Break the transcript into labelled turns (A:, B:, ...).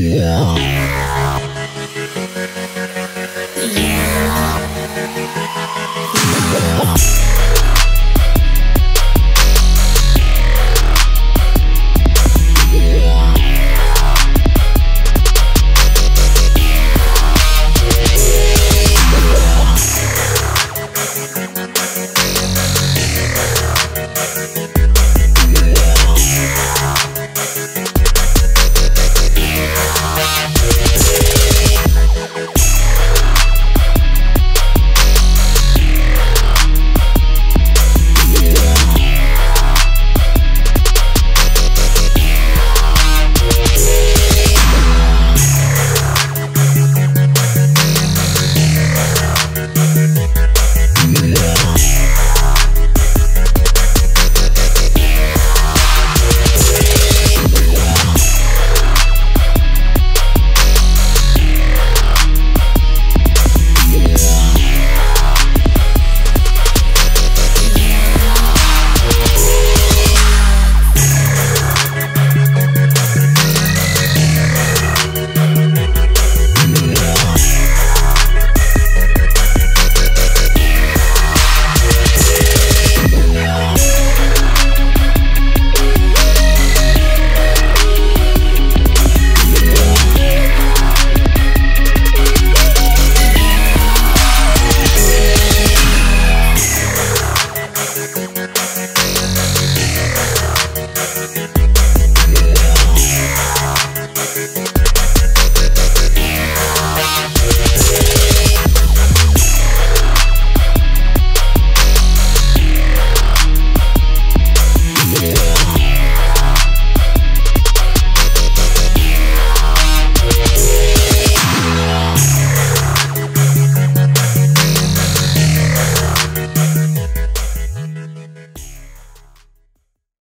A: Yeah.